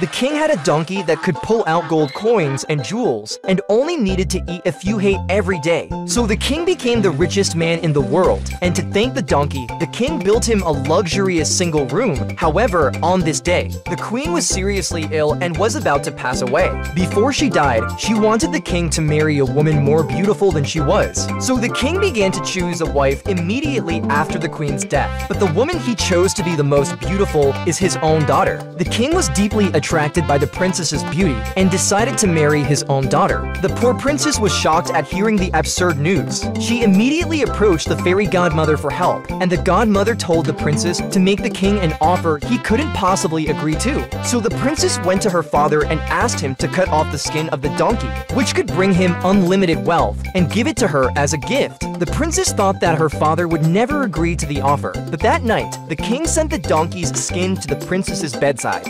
The king had a donkey that could pull out gold coins and jewels, and only needed to eat a few hay every day. So the king became the richest man in the world, and to thank the donkey, the king built him a luxurious single room. However, on this day, the queen was seriously ill and was about to pass away. Before she died, she wanted the king to marry a woman more beautiful than she was. So the king began to choose a wife immediately after the queen's death. But the woman he chose to be the most beautiful is his own daughter. The king was deeply attracted by the princess's beauty and decided to marry his own daughter. The poor princess was shocked at hearing the absurd news. She immediately approached the fairy godmother for help, and the godmother told the princess to make the king an offer he couldn't possibly agree to. So the princess went to her father and asked him to cut off the skin of the donkey, which could bring him unlimited wealth, and give it to her as a gift. The princess thought that her father would never agree to the offer, but that night, the king sent the donkey's skin to the princess's bedside.